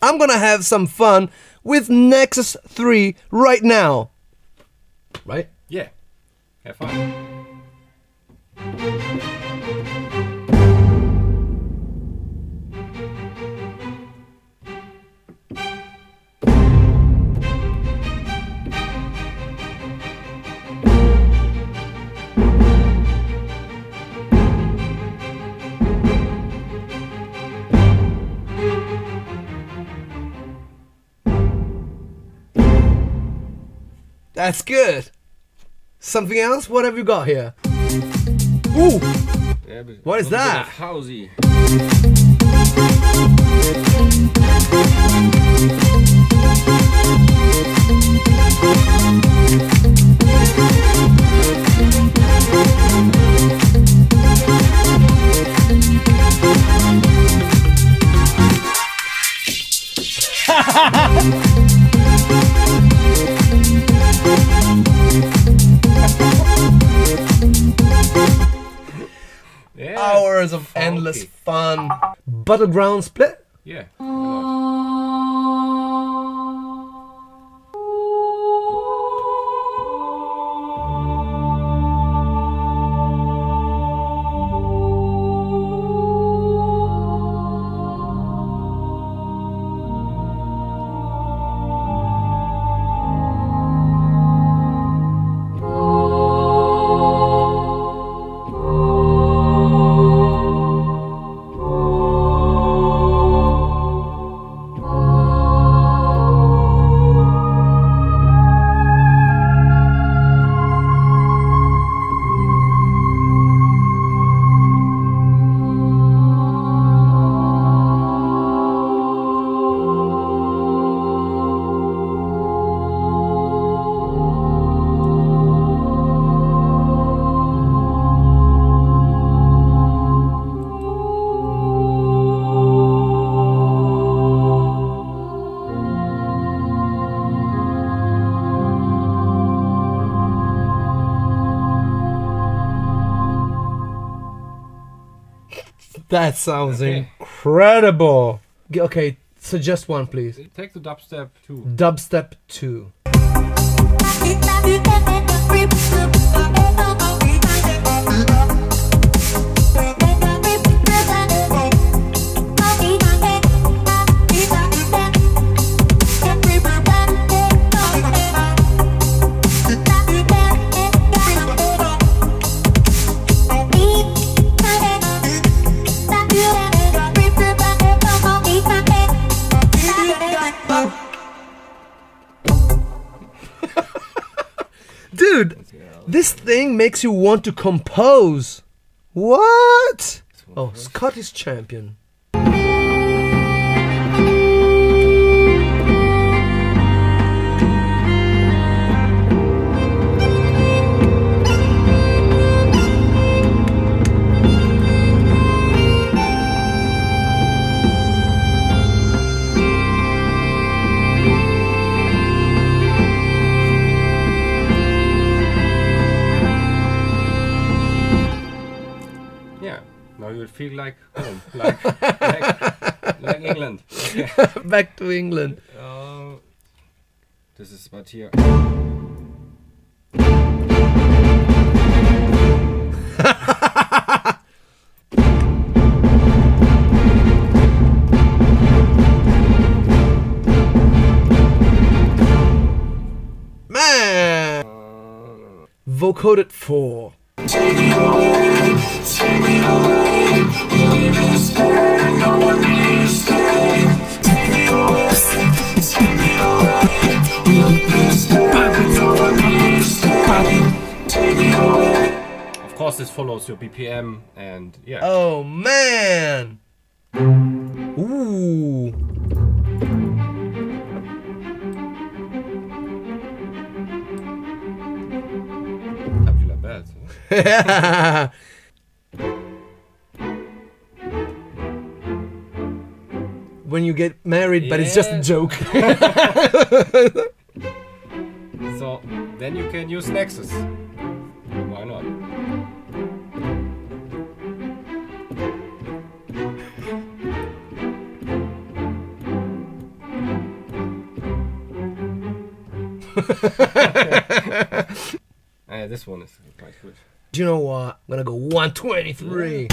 I'm gonna have some fun with Nexus 3 right now. Right? Yeah. Have fun. That's good. Something else? What have you got here? Ooh! Yeah, What is that? Housey. Hours of endless Funky. fun. Battleground split? Yeah. That sounds Okay. incredible. G- Okay, suggest one, please. Take the dubstep too. Dubstep 2. Dude, this thing makes you want to compose. What? Oh, Scottish champion. Feel like home, like like, like England. Okay. Back to England. Uh, this is what here. Man! Vocoded 4. Of course, this follows your BPM and yeah. Oh man! Ooh. Tabular bad. When you get married, yeah. but it's just a joke. so then you can use Nexus. Why not? This one is quite good. Do you know what? I'm gonna go 123.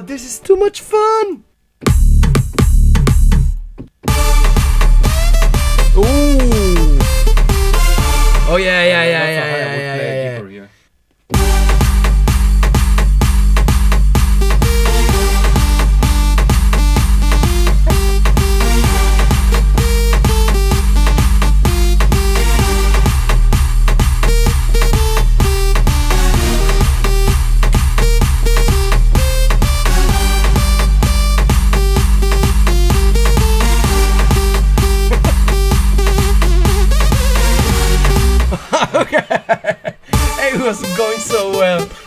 This is too much fun!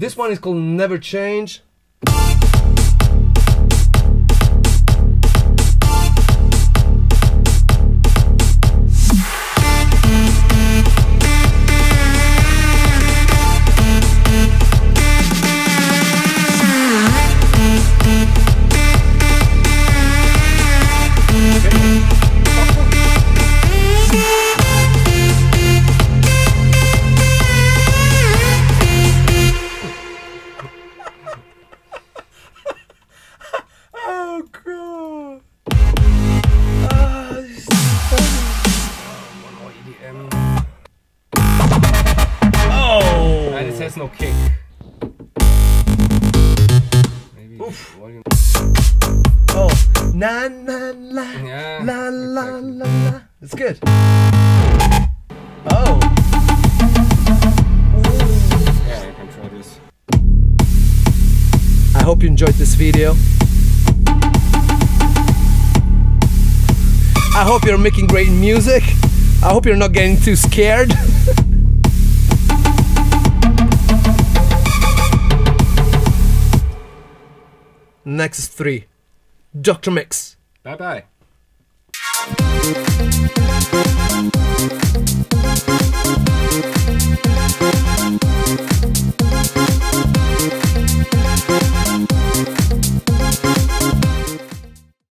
This one is called Never Change. Oh. Na na la. Yeah, La la exactly. la la. It's good. Oh. Yeah, you can try this. I hope you enjoyed this video. I hope you're making great music. I hope you're not getting too scared. Nexus 3. Dr. Mix. Bye bye.